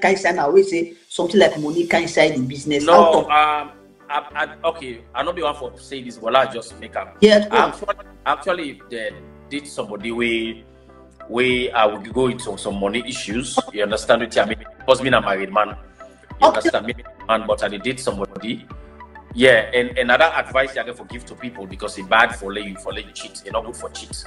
kind side now. We say something like money kind side the business. No, of- um, I, I, okay, I know be one for say this, but I just make up. yeah. Actually, actually, if they did somebody we we I would go into some money issues. You understand what I mean? Because me a married man. You Okay. understand me, man? But I did somebody. Yeah, and another advice I can forgive to people because it's bad for you for you cheat. It's not good for cheat.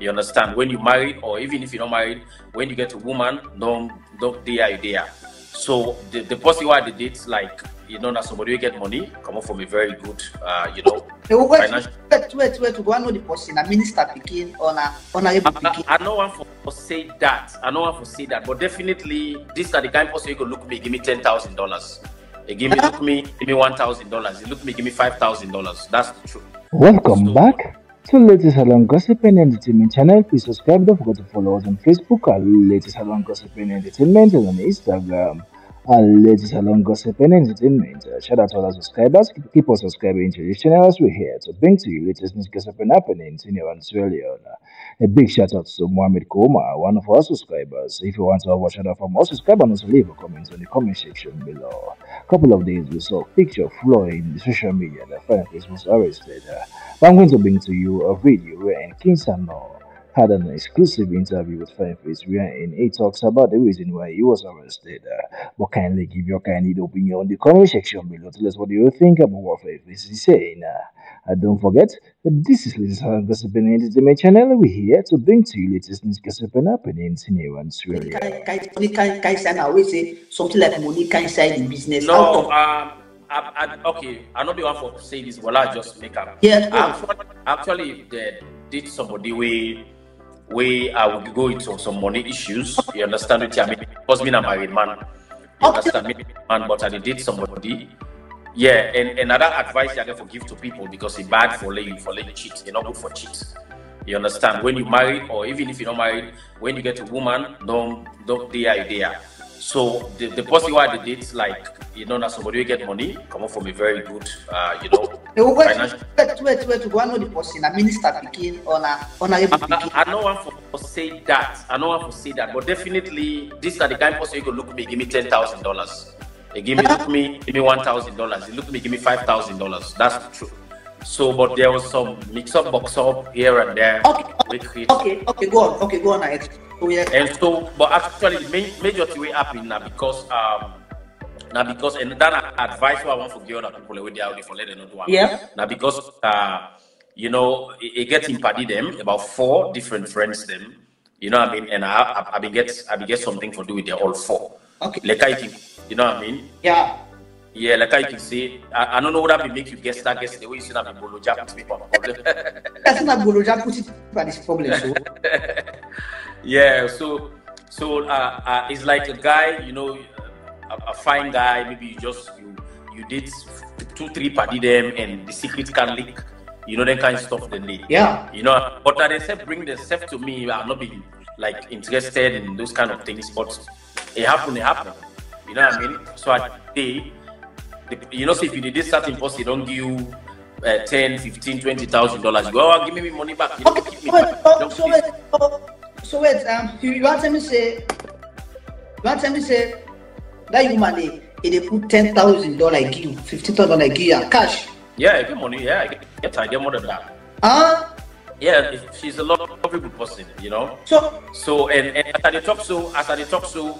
You understand? When you married, or even if you're not married, when you get a woman, don't don't dare you there. So the, the person why they did like you know that somebody will get money, come up from a very good uh, you know Hey, wait, financial wait, wait, wait, go and know the person, a minister picking or a honorable I, picking. I, I know one for, for say that. I know one for say that, but definitely this are the kind of person you could look me, give me ten thousand dollars. They give me look me, give me one thousand dollars. They look me, give me five thousand dollars. That's the truth. Welcome So- back to Latest Salone Gossip and Entertainment channel. Please subscribe. Don't forget to follow us on Facebook at Latest Salone Gossip and Entertainment and on Instagram at Latest Salone Gossip and Entertainment. Uh, shout out to all our subscribers. Keep, on subscribing to this channel as we're here to bring to you latest news, gossip, and happenings in your Sierra Leone. A big shout out to Mohamed Koma, one of our subscribers. If you want to have a shout out from our subscriber, also leave a comment on the comment section below. A couple of days we saw a picture flowing the social media that Fyn Face was arrested. Uh, but I'm going to bring to you a video wherein King Sano had an exclusive interview with Fyn Face wherein he talks about the reason why he was arrested. Uh, but kindly give your candid opinion in the comment section below. Tell us what you think about what Fyn Face is saying. Uh, and don't forget that this is Latest Salone Gossip and Entertainment channel. We're here to bring to you latest news, gossip, and happenings in here and Money Australia. kind, kind, money kind, kind side now. We say something like money kind side the business. Out No, um, I, I, okay, I know be one for say this, but I just make up. Yeah. Actually, actually, if they did somebody we we I would go into some money issues. You understand what I mean? Because me a married man. You Okay. understand me, man? But I did somebody. Yeah, and another advice I can forgive to people because it's bad for you for you cheat. It's not good for cheat. You understand? When you married, or even if you're not married, when you get a woman, don't don't you there. So the, the person why they did like you know that somebody will get money, come up from a very good uh, you know financial wait, wait, go and the person, a minister picking or a honorable I, picking. I, I know one for, say that. I know one for say that, but definitely this are the kind of person you could look me, give me ten thousand dollars. They give me look me, give me one thousand dollars. They look me, give me five thousand dollars. That's truth. So, but there was some mix up, box up here and there. Okay, create- Okay, okay, go on, okay, go on. I so yeah, And so, but actually, the main, major thing we happen now because um now because and that advice what I want for give other people with the audio for let them know. Yeah. Now because uh you know it, it get impadi them about four different friends them. You know what I mean? And I I, I been get I be get something for do with the all four. okay, Like I can you know what I mean? yeah. Yeah, like I can say I, I don't know what that be make you guess that guess the way you see that be bolo jab to people problem. That's not Boloja put it by this problem. So yeah so so uh, uh it's like a guy you know fine guy maybe you just you you did two three party them and the secret can leak you know that kind of stuff then they yeah, you know but that they said bring themselves to me i'm not being like interested in those kind of things but it happened it happened you know what i mean so i they the, you know, so if you did this certain post, they don't give you uh, 10, 15, 20,000 dollars. You go, oh, give me my money back. You know, Okay, me so wait, back. oh, so wait, oh, so wait, um, you, you want to me say, you want to me say, that woman they, they dey put ten thousand dollar give you, fifteen thousand dollar give you cash. Yeah, I get money. Yeah, I get, get I get more than that. Ah, Yeah, if she's a lot of good person, you know. so So and, and as I dey talk so, as I dey talk so,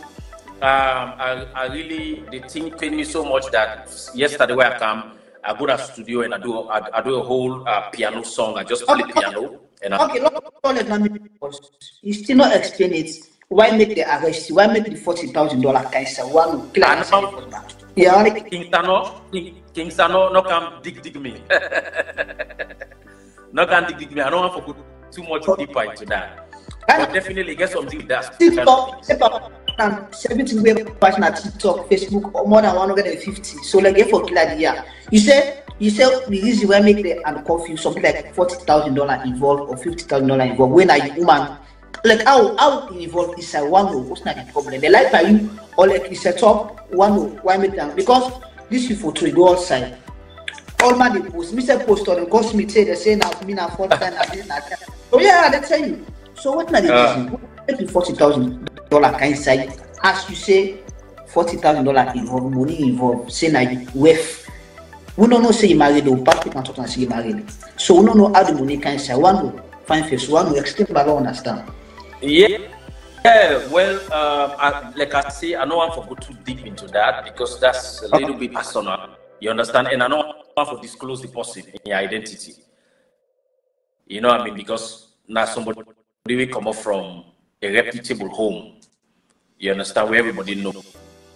um, I, I really the thing pain me so much that yesterday when I come, I go to the studio and I do I, I do a whole uh, piano song. I just play Okay. piano and I, okay, let me because you still not explain it. Why make the arrest? Why make the forty thousand dollar guys one clear? I for that? Yeah, like, King Sano, King, King Sano, no come dig dig me. no can dig dig me. I don't want to go too much deeper into that. But definitely get something that. TikTok, about and seventeen way watch na TikTok, Facebook, or more than one hundred and fifty. So like for killer year. You say you say the reason why make the and confuse something like forty thousand dollar involved or fifty thousand dollar involved. When you woman? Like how how involved is a one oh, what's not the problem? They like by you or like it's a top one oh, why make them because this you photo you go outside. all man dey post me say post on them cause me say they say na me na fourth time na that oh yeah they tell you so what na the Ah. reason? Make the forty thousand dollar kind side as you say forty thousand dollar involve money involve say na wef we no know say you married o pass paper talk am say you married so we no know how the money kind say one go find face one go explain but i don't understand. Yeah. Yeah, well, um, I, like I say, I don't want to go too deep into that because that's a little bit personal. You understand? And I don't want to disclose the person in your identity. You know what I mean? Because now somebody will come up from a reputable home. You understand? Where everybody know.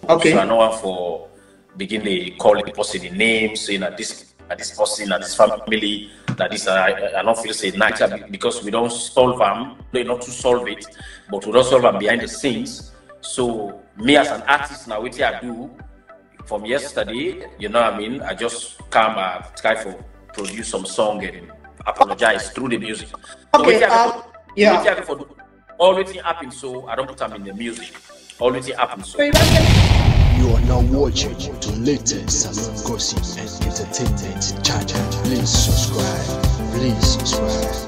Okay. So I don't want for begin to call the person in names, saying that this that this person, that this family, that this I, I don't feel say nature because we don't solve them, no, not to solve it, but we don't solve them behind the scenes. So me as an artist now, what I do from yesterday, you know what I mean? I just come uh, try to produce some song and apologize through the music. So Okay, wetin I um, for- yeah. For all happen so I don't put them in the music. All wetin happen so. You are now watching the latest salone gossip and entertainment channel. Please subscribe. Please subscribe.